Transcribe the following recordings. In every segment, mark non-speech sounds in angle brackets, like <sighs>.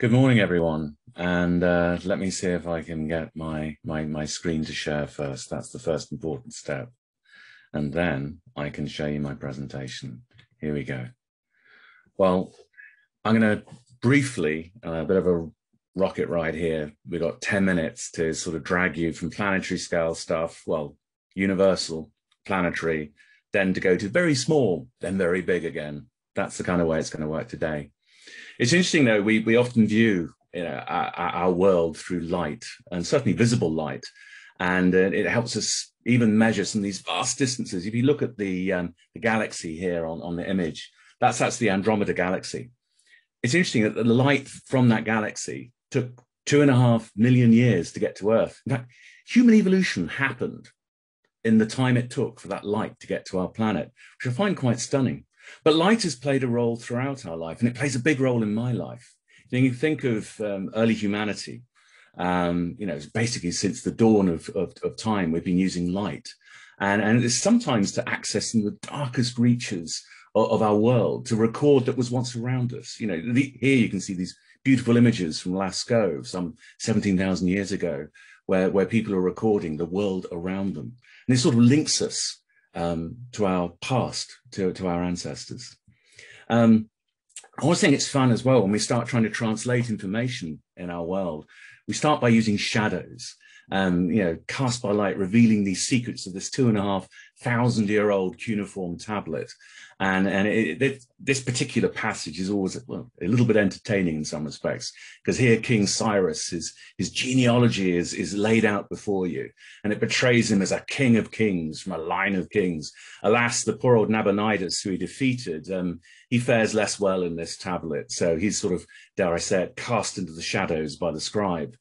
Good morning, everyone. And uh, let me see if I can get my, my, my screen to share first. That's the first important step. And then I can show you my presentation. Here we go. Well, I'm going to briefly, uh, a bit of a rocket ride here. We've got 10 minutes to sort of drag you from planetary scale stuff, well, universal, planetary, then to go to very small, then very big again. That's the kind of way it's going to work today. It's interesting though, we, we often view you know, our, our world through light and certainly visible light. And uh, it helps us even measure some of these vast distances. If you look at the, um, the galaxy here on, on the image, that's, that's the Andromeda galaxy. It's interesting that the light from that galaxy took two and a half million years to get to Earth. In fact, human evolution happened in the time it took for that light to get to our planet, which I find quite stunning. But light has played a role throughout our life, and it plays a big role in my life. You think of um, early humanity, um, you know, basically since the dawn of, of, of, time, we've been using light. And, and it's sometimes to access in the darkest reaches of, of, our world, to record that was once around us. You know, the, here you can see these beautiful images from Lascaux some 17,000 years ago, where, where people are recording the world around them. And it sort of links us um, to our past, to, to our ancestors. Um, I always think it's fun as well when we start trying to translate information in our world. We start by using shadows, um, you know, cast by light, revealing these secrets of this two and a half thousand year old cuneiform tablet. And, and it, it, this particular passage is always a little bit entertaining in some respects, because here King Cyrus, his, his genealogy is, is laid out before you, and it portrays him as a king of kings from a line of kings. Alas, the poor old Nabonidus, who he defeated, um, he fares less well in this tablet. So he's sort of, dare I say it, cast into the shadows by the scribe.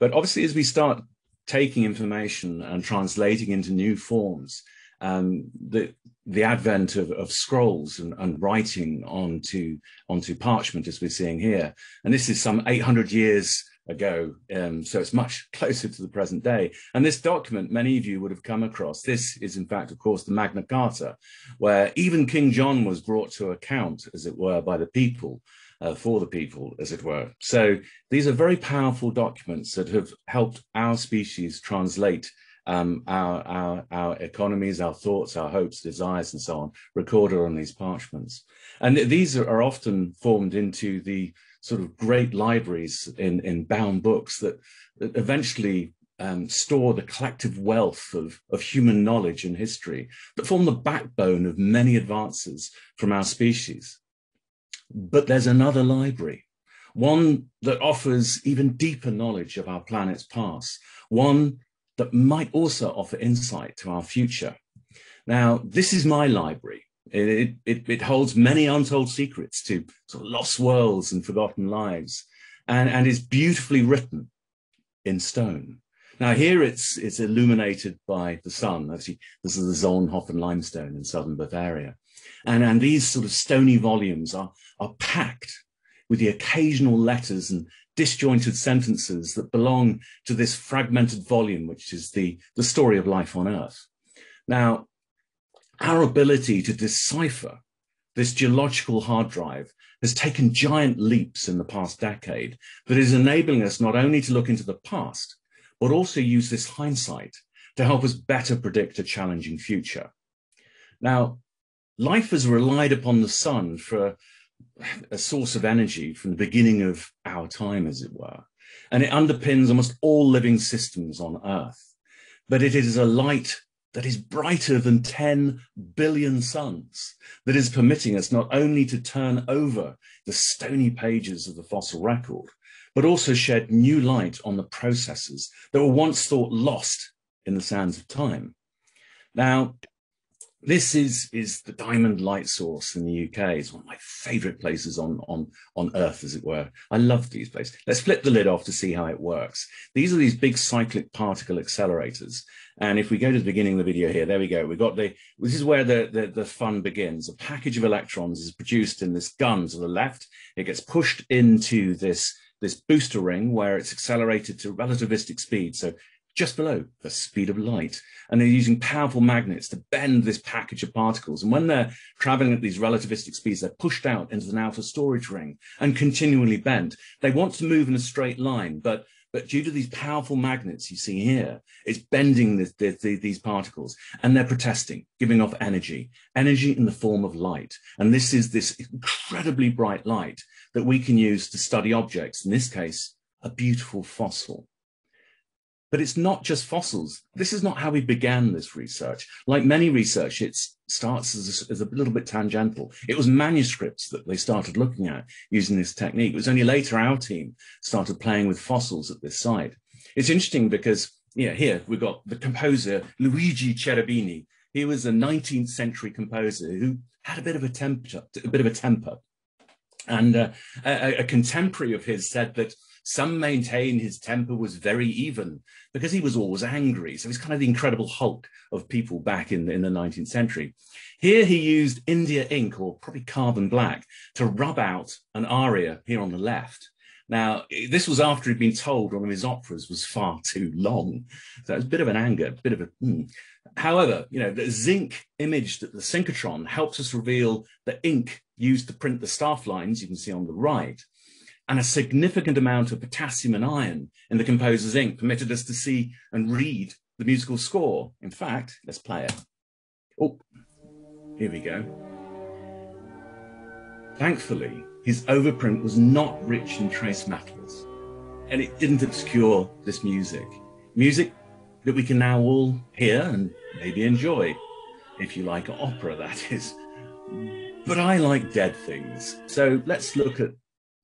But obviously, as we start taking information and translating into new forms, um, the the advent of, of scrolls and, and, writing onto onto parchment, as we're seeing here, and this is some 800 years ago, um, so it's much <laughs> closer to the present day. And this document, many of you would have come across. This is, in fact, of course, the Magna Carta, where even King John was brought to account, as it were, by the people. Uh, for the people, as it were. So these are very powerful documents that have helped our species translate um, our, our, our economies, our thoughts, our hopes, desires, and so on, recorded on these parchments. And these are, often formed into the sort of great libraries in, in bound books that, that eventually um, store the collective wealth of, of human knowledge and history that form the backbone of many advances from our species. But there's another library, one that offers even deeper knowledge of our planet's past, one that might also offer insight to our future. Now, this is my library. It, it, it, holds many untold secrets to sort of lost worlds and forgotten lives, and, and is beautifully written in stone. Now here it's it's illuminated by the sun. Actually, this is the Solnhofen limestone in southern Bavaria, and and these sort of stony volumes are are packed with the occasional letters and disjointed sentences that belong to this fragmented volume, which is the, the story of life on Earth. Now, our ability to decipher this geological hard drive has taken giant leaps in the past decade that is enabling us not only to look into the past, but also use this hindsight to help us better predict a challenging future. Now, life has relied upon the sun for a source of energy from the beginning of our time, as it were. And it underpins almost all living systems on Earth. But it is a light that is brighter than 10 billion suns, that is permitting us not only to turn over the stony pages of the fossil record, but also shed new light on the processes that were once thought lost in the sands of time. Now, this is is the diamond light source in the UK. It's one of my favorite places on on on earth, as it were. I love these places. Let's flip the lid off to see how it works. These are these big cyclic particle accelerators. And if we go to the beginning of the video here, there we go. We've got the, this is where the, the, the fun begins. A package of electrons is produced in this gun to the left. It gets pushed into this, this booster ring where it's accelerated to relativistic speed. So just below the speed of light. And they're using powerful magnets to bend this package of particles. And when they're traveling at these relativistic speeds, they're pushed out into the outer storage ring and continually bent. They want to move in a straight line, but but due to these powerful magnets you see here, it's bending these particles and they're protesting, giving off energy, energy in the form of light. And this is this incredibly bright light that we can use to study objects, in this case, a beautiful fossil. But it's not just fossils. This is not how we began this research. Like many research, it starts as a, as a, little bit tangential. It was manuscripts that they started looking at using this technique. It was only later our team started playing with fossils at this site. It's interesting because yeah, here we've got the composer Luigi Cherubini. He was a 19th century composer who had a bit of a temper, a bit of a temper. And uh, a, a contemporary of his said that some maintain his temper was very even because he was always angry. So he's kind of the incredible Hulk of people back in, in the 19th century. Here he used India ink or probably carbon black to rub out an aria here on the left. Now, this was after he'd been told one of his operas was far too long. So it was a bit of an anger, a bit of a. Mm. However, you know, the zinc image that the synchrotron helps us reveal the ink used to print the staff lines you can see on the right and a significant amount of potassium and iron in the composer's ink permitted us to see and read the musical score. In fact, let's play it. Oh, here we go. Thankfully, his overprint was not rich in trace metals, and it didn't obscure this music. Music that we can now all hear and maybe enjoy, if you like opera, <laughs> that is. But I like dead things, so let's look at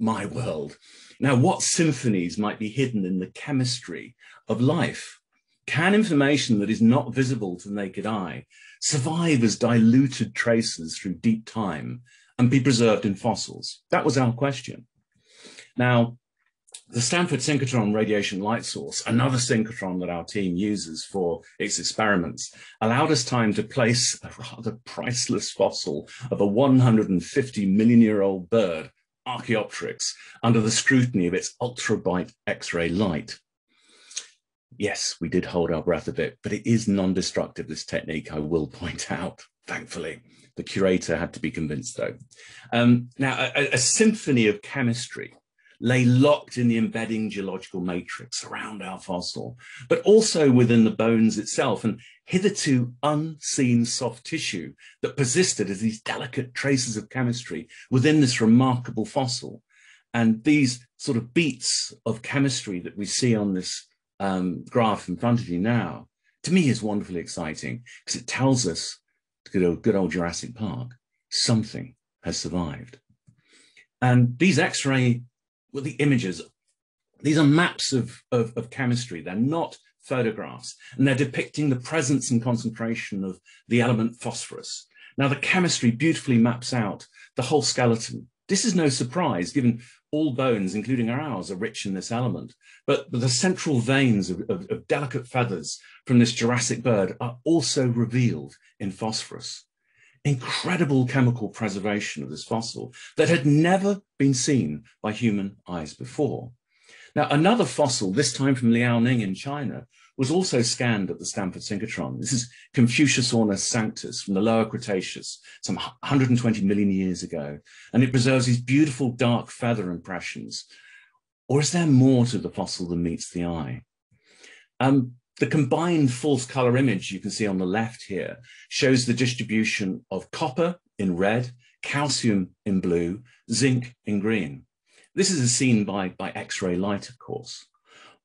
my world. Now, what symphonies might be hidden in the chemistry of life? Can information that is not visible to the naked eye survive as diluted traces through deep time and be preserved in fossils? That was our question. Now, the Stanford synchrotron radiation light source, another synchrotron that our team uses for its experiments, allowed us time to place a rather priceless fossil of a 150 million year old bird Archaeopteryx under the scrutiny of its ultra-bright X-ray light. Yes, we did hold our breath a bit, but it is non-destructive, this technique, I will <laughs> point out, thankfully. The curator had to be convinced, though. Um, now, a, a symphony of chemistry lay locked in the embedding geological matrix around our fossil, but also within the bones itself and hitherto unseen soft tissue that persisted as these delicate traces of chemistry within this remarkable fossil. And these sort of beats of chemistry that we see on this um, graph in front of you now, to me is wonderfully exciting because it tells us, good old, good old Jurassic Park, something has survived. And these X-ray well, the images. These are maps of, of, of chemistry. They're not photographs, and they're depicting the presence and concentration of the element phosphorus. Now, the chemistry beautifully maps out the whole skeleton. This is no surprise, given all bones, including our ours, are rich in this element. But the central veins of, of, of delicate feathers from this Jurassic bird are also revealed in phosphorus incredible chemical preservation of this fossil that had never been seen by human eyes before. Now, another fossil, this time from Liaoning in China, was also scanned at the Stanford synchrotron. This is Confuciusornis sanctus from the Lower Cretaceous, some 120 million years ago, and it preserves these beautiful dark feather impressions. Or is there more to the fossil than meets the eye? Um, the combined false color image you can see on the left here shows the distribution of copper in red, calcium in blue, zinc in green. This is seen by, by X-ray light, of course.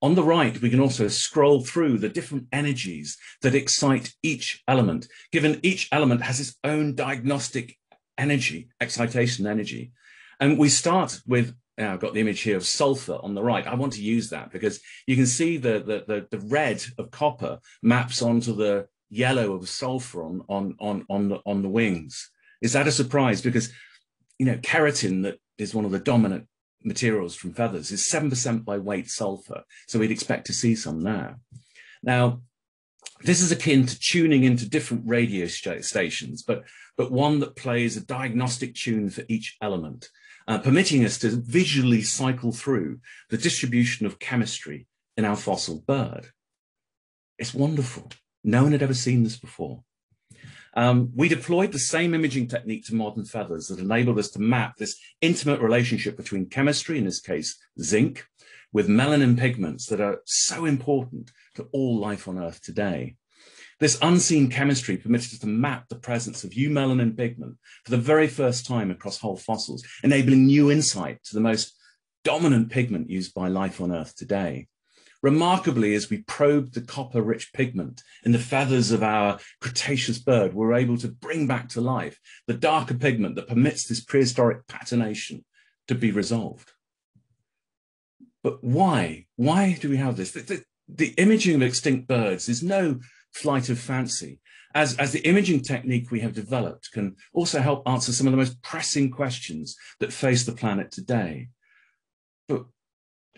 On the right, we can also scroll through the different energies that excite each element, given each element has its own diagnostic energy, excitation energy. And we start with now I've got the image here of sulfur on the right. I want to use that because you can see the, the, the, the red of copper maps onto the yellow of sulfur on, on, on, on, the, on the wings. Is that a surprise? Because, you know, keratin that is one of the dominant materials from feathers is 7% by weight sulfur. So we'd expect to see some there. Now, this is akin to tuning into different radio stations, but, but one that plays a diagnostic tune for each element uh, permitting us to visually cycle through the distribution of chemistry in our fossil bird. It's wonderful. No one had ever seen this before. Um, we deployed the same imaging technique to modern feathers that enabled us to map this intimate relationship between chemistry, in this case, zinc, with melanin pigments that are so important to all life on Earth today. This unseen chemistry permitted us to map the presence of eumelanin pigment for the very first time across whole fossils, enabling new insight to the most dominant pigment used by life on Earth today. Remarkably, as we probed the copper rich pigment in the feathers of our Cretaceous bird, we were able to bring back to life the darker pigment that permits this prehistoric patination to be resolved. But why? Why do we have this? The, imaging of extinct birds is no flight of fancy. As, as the imaging technique we have developed can also help answer some of the most pressing questions that face the planet today. But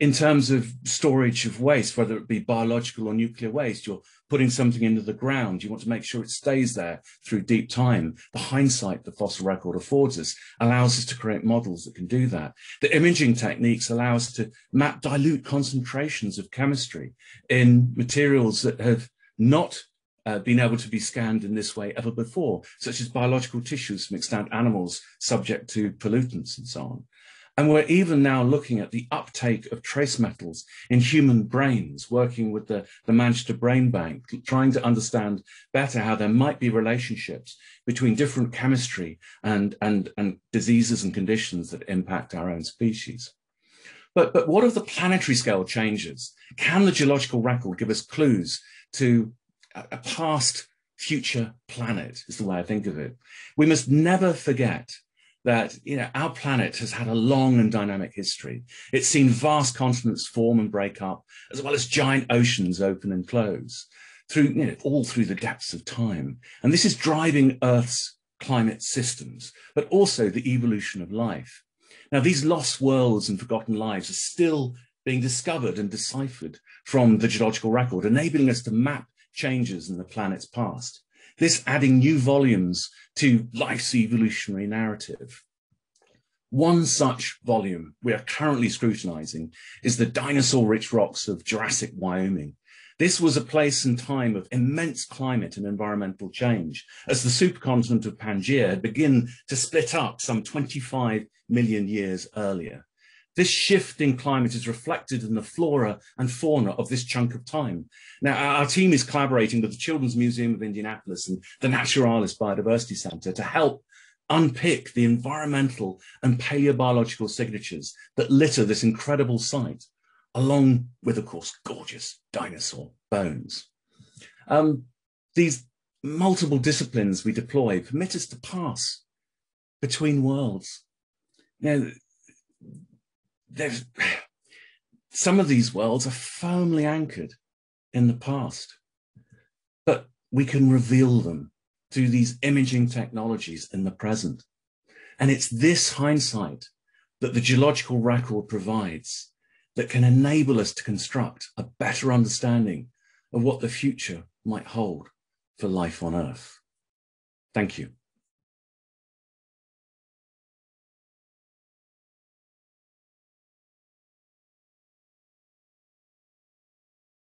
in terms of storage of waste, whether it be biological or nuclear waste, you're putting something into the ground. You want to make sure it stays there through deep time. The hindsight the fossil record affords us allows us to create models that can do that. The imaging techniques allow us to map dilute concentrations of chemistry in materials that have not uh, been able to be scanned in this way ever before, such as biological tissues from extant animals subject to pollutants and so on. And we're even now looking at the uptake of trace metals in human brains, working with the, the Manchester Brain Bank, trying to understand better how there might be relationships between different chemistry and, and, and diseases and conditions that impact our own species. But, but what of the planetary scale changes? Can the geological record give us clues to a, a past future planet, is the way I think of it? We must never forget that you know our planet has had a long and dynamic history. It's seen vast continents form and break up, as well as giant oceans open and close, through you know all through the depths of time. And this is driving Earth's climate systems, but also the evolution of life. Now, these lost worlds and forgotten lives are still being discovered and deciphered from the geological record, enabling us to map changes in the planet's past this adding new volumes to life's evolutionary narrative. One such volume we are currently scrutinizing is the dinosaur rich rocks of Jurassic Wyoming. This was a place and time of immense climate and environmental change as the supercontinent of Pangaea had begun to split up some 25 million years earlier. This shift in climate is reflected in the flora and fauna of this chunk of time. Now, our team is collaborating with the Children's Museum of Indianapolis and the Naturalis Biodiversity Center to help unpick the environmental and paleobiological signatures that litter this incredible site, along with, of course, gorgeous dinosaur bones. Um, these multiple disciplines we deploy permit us to pass between worlds. Now, there's <sighs> some of these worlds are firmly anchored in the past, but we can reveal them through these imaging technologies in the present. And it's this hindsight that the geological record provides that can enable us to construct a better understanding of what the future might hold for life on Earth. Thank you.